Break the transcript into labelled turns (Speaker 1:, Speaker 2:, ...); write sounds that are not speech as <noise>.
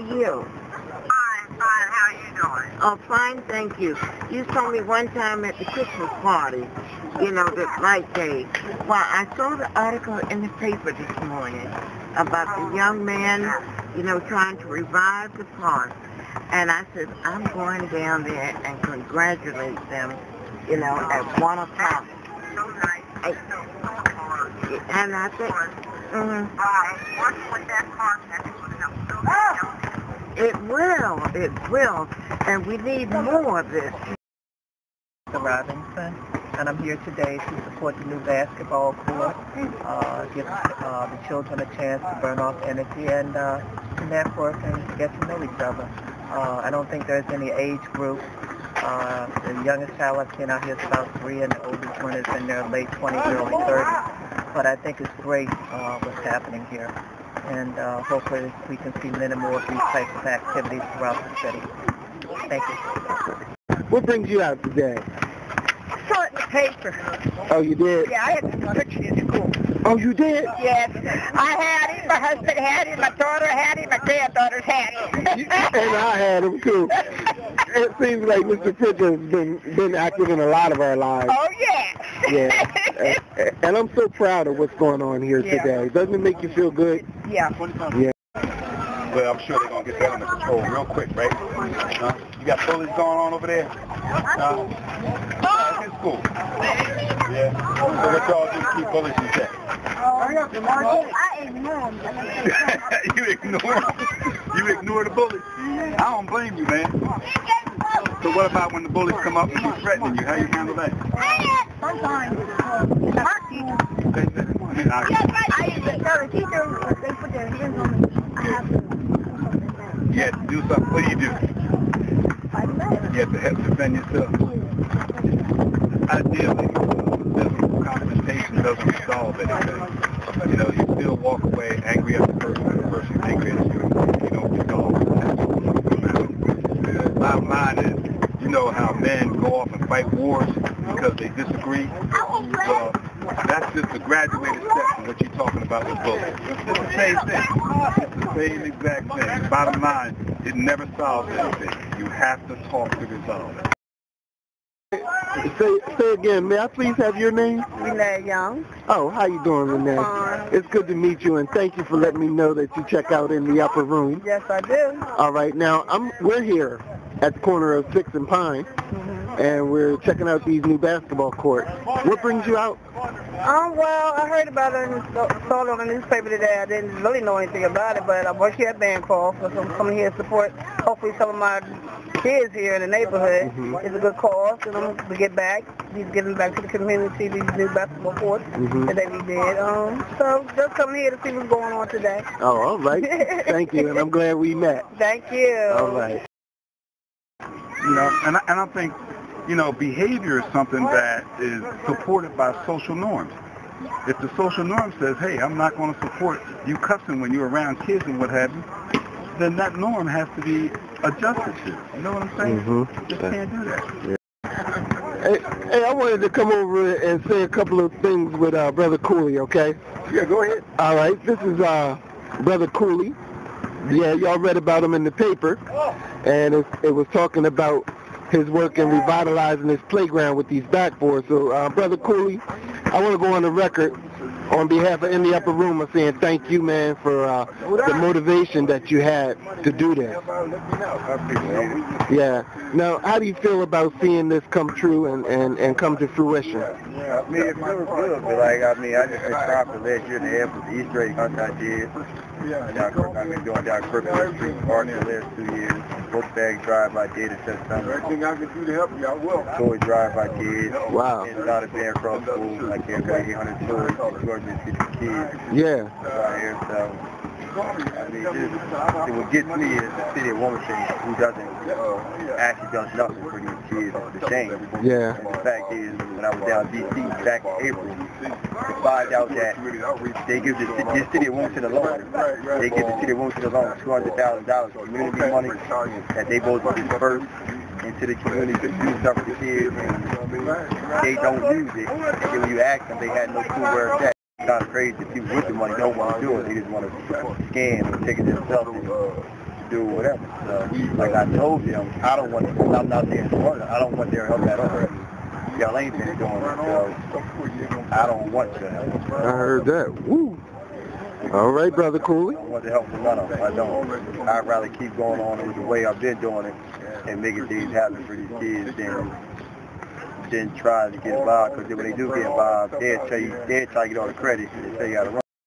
Speaker 1: are you?
Speaker 2: Fine, fine. How are you doing?
Speaker 1: Oh, fine, thank you. You told me one time at the Christmas party, you know, the light day. Well, I saw the article in the paper this morning about the young man, you know, trying to revive the park. And I said, I'm going down there and congratulate them, you know, at 1 o'clock.
Speaker 2: So nice.
Speaker 1: I- And I think, mm,
Speaker 2: Right. Working with that park, going to help so people.
Speaker 1: It will, it will. And we need more of this.
Speaker 3: Robinson, and I'm here today to support the new basketball court, uh, give uh, the children a chance to burn off energy and uh, network and get to know each other. Uh, I don't think there's any age group. Uh, the youngest child I've seen out here is about three, and the oldest one is in their late 20s, early 30s. But I think it's great uh, what's happening here, and uh, hopefully we can see many more of these types of activities throughout the city. Thank you.
Speaker 4: What brings you out today?
Speaker 3: Saw it in the paper.
Speaker 4: Oh, you did?
Speaker 3: Yeah, I had some pictures in school.
Speaker 4: Oh, you did?
Speaker 3: Yes, I had it. My husband had it. My daughter had it. My granddaughters had it.
Speaker 4: and I had him too. <laughs> It seems like Mr. Pritchett has been been active in a lot of our lives.
Speaker 3: oh yes.
Speaker 4: Yeah. <laughs> And- and I'm so proud of what's going on here
Speaker 3: Yeah.
Speaker 4: today. Doesn't it make you feel good?
Speaker 3: yeah.
Speaker 4: Yeah.
Speaker 5: Well, I'm sure they're going to get that under control real quick, right? Huh? You got bullies going on over there? Huh? Yeah, it's cool. Yeah. So what y'all do to keep bullies in check?
Speaker 2: I ignore them.
Speaker 5: you ignore them? You ignore the bullies? I don't blame you, man. So what about when the bullies come up and keep threatening you? How you handle that?
Speaker 2: Sometimes.
Speaker 5: Okay, I mean, I,
Speaker 2: I used to tell the teacher if they put their hands on me, I have to do something
Speaker 5: you had to do something. What do you do? You have to help defend yourself. Ideally, physical confrontation doesn't resolve anything. You know, you still walk away angry at the person, and the person angry at you. You don't resolve it. Bottom line is, you know how men go off and fight wars because they disagree. Well, uh, that's just a graduated step from what you're talking about with bullying. It's the same thing. It's the same exact thing. Bottom line, it never solves anything. You have to talk to resolve it.
Speaker 4: Say say again. May I please have your name?
Speaker 3: Renee Young.
Speaker 4: Oh, how you doing, Renee?
Speaker 3: Fine.
Speaker 4: It's good to meet you, and thank you for letting me know that you check out in the upper room.
Speaker 3: Yes, I do.
Speaker 4: All right, now I'm we're here at the corner of Sixth and Pine, mm-hmm. And we're checking out these new basketball courts. What brings you out?
Speaker 3: Um, well, I heard about it and saw saw it on the newspaper today. I didn't really know anything about it, but I work here at Bancroft, so I'm coming here to support hopefully some of my kids here in the neighborhood.
Speaker 4: Mhm.
Speaker 3: It's a good cause, and I'm to get back. He's giving back to the community these new basketball courts
Speaker 4: Mhm.
Speaker 3: that they redid. Um, so just coming here to see what's going on today.
Speaker 4: Oh, all right. Thank you, and I'm glad we met. <laughs>
Speaker 3: Thank you.
Speaker 4: All right.
Speaker 5: You know, and I, and I think, you know, behavior is something that is supported by social norms. If the social norm says, hey, I'm not going to support you cussing when you're around kids and what have you, then that norm has to be adjusted to. You know what I'm saying?
Speaker 4: Mhm.
Speaker 5: Just can't do that.
Speaker 4: Hey, hey, I wanted to come over and say a couple of things with uh, Brother Cooley, okay?
Speaker 5: Yeah, go ahead.
Speaker 4: All right, this is uh, Brother Cooley. Yeah, y'all read about him in the paper, and it, it was talking about his work in revitalizing his playground with these backboards. So, uh, Brother Cooley, I want to go on the record on behalf of In the Upper Room of saying thank you, man, for uh, the motivation that you had to do this. Yeah. Now, how do you feel about seeing this come true and, and, and come to fruition?
Speaker 6: Yeah, I mean, it feels good, like, I mean, I just been trying for last year and a half with the Easter egg hunt I did. Down Kirk, I've been doing down Kirkland Street Park the last two years. Book bag drive I did in September.
Speaker 5: Everything I can do to help you, I will.
Speaker 6: Toy drive I did.
Speaker 4: Wow.
Speaker 6: And a lot of Bancroft schools, like here, 800 toys, 250 kids.
Speaker 4: Yeah.
Speaker 6: Out here, so. I mean, just, see, what gets me is the city of Wilmington who doesn't uh, oh, actually does nothing for these kids. It's a shame.
Speaker 4: Yeah.
Speaker 6: And the fact is, when I was down in D.C. back in April, to find out that they give the, the city of Wilmington alone, they give the city of Wilmington alone $200,000 community money that they both disperse into the community to do stuff for the kids, and they don't use it. And when you ask them, they had no clue where it's at. It's kind of crazy that people with the money don't want to do it. They just want to scan and take it themselves and do whatever. So, like I told them, I don't want, I'm not there in Florida, I don't want their help at all. Y'all ain't been doing it, so I don't want your help.
Speaker 4: I heard that. Woo. All right, Brother Cooley.
Speaker 6: I don't want the help of them. I don't. I'd rather keep going on with the way I've been doing it and making things happen for these kids than than try to get involved. Because when they do get involved, they'll tell you, they'll try to get all the credit and they tell you how to run.